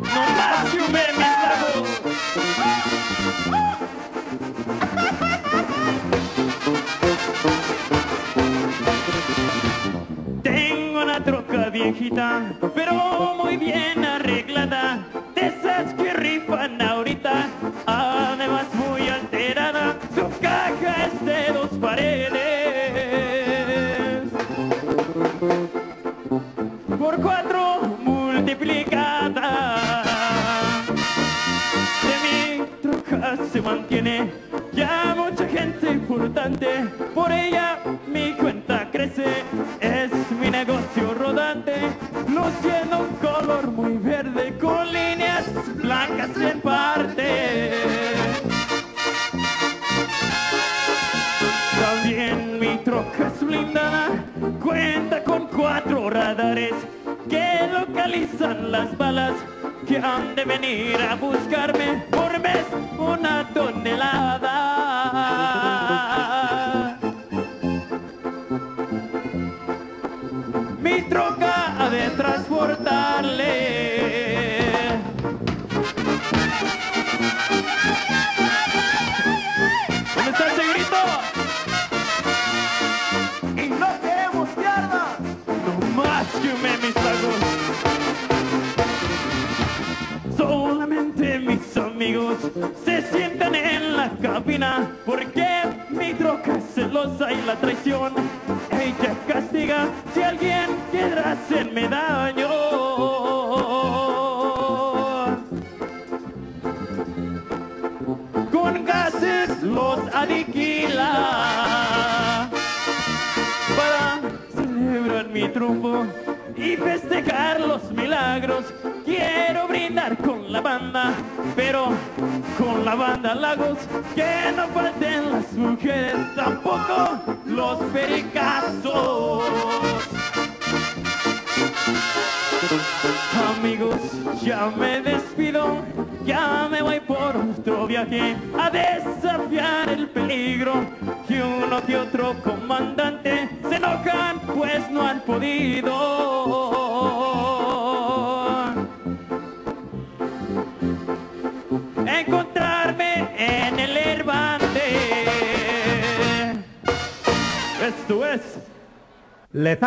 no más que. Tengo una troca viejita, pero muy bien arreglada, multiplicada, de mi troca se mantiene ya mucha gente importante, por ella mi cuenta crece, es mi negocio rodante, luciendo un color muy verde con líneas blancas en parte. También mi troca es blindada, cuenta con cuatro radares que localizan las balas que han de venir a buscarme por mes una tonelada. Mi troca ha de transportarle. ¿Dónde está el señorito? Y no queremos. No más que mis se sientan en la cabina porque mi troca es celosa y la traición ella castiga si alguien quiera hacerme daño. Con gases los aniquila para celebrar mi triunfo y festejar los milagros. Quiero brindar la banda, pero con la banda Lagos, que no falten las mujeres, tampoco los pericazos. Amigos, ya me despido, ya me voy por otro viaje a desafiar el peligro que uno que otro comandante se enojan pues no han podido. Les